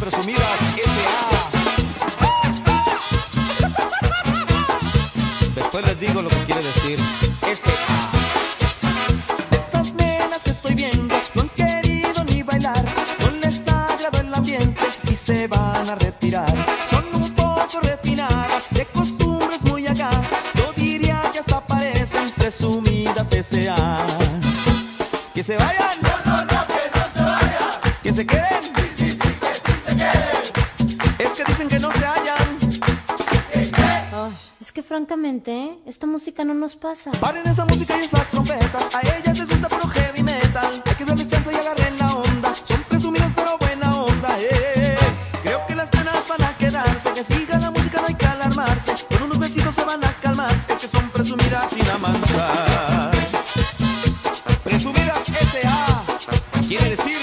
Presumidas S.A. Después les digo lo que quiere decir S.A. Esas nenas que estoy viendo no han querido ni bailar, no les ha agrado el ambiente y se van a retirar. Son un poco refinadas, de costumbres muy acá, yo diría que hasta parecen presumidas S.A. Que se vayan, no, no, no, que no se vayan, que se queden. Que francamente, esta música no nos pasa. Paren esa música y esas trompetas. A ellas les gusta puro heavy metal. Hay que darles chance y agarren la onda. Son presumidas pero buena onda. eh. Creo que las nenas van a quedarse. Que siga la música, no hay que alarmarse. Con unos besitos se van a calmar. Es que son presumidas sin amansar. Presumidas S.A. Quiere decir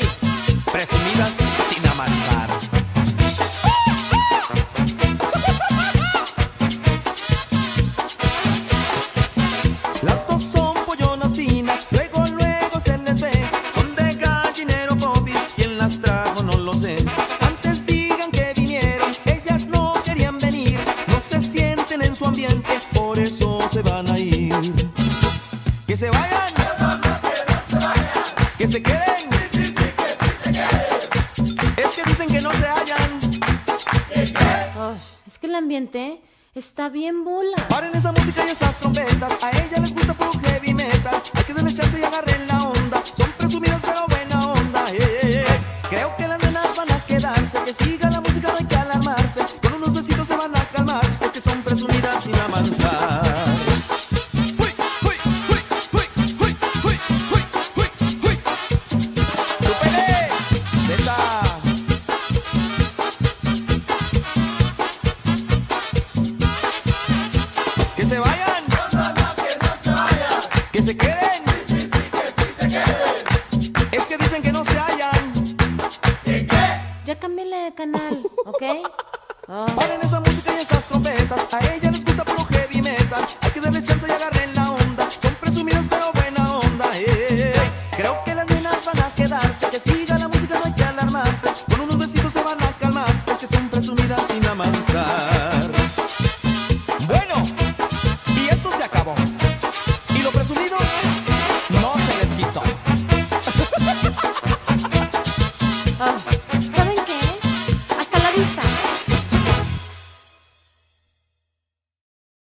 a ir. Que se vayan, que se queden. Es que dicen que no se hallan. Es que el ambiente está bien bola. Paren esa música y esas trompetas. A ella les gusta puro heavy metal. Hay que darle chance y agarren la onda. Son presumidas pero buena onda. eh, eh, eh. Creo que las nenas van a quedarse. Que siga la música, no hay que alarmarse. Con unos besitos se van a calmar. Es que son presumidas sin amansar. canal, ¿ok?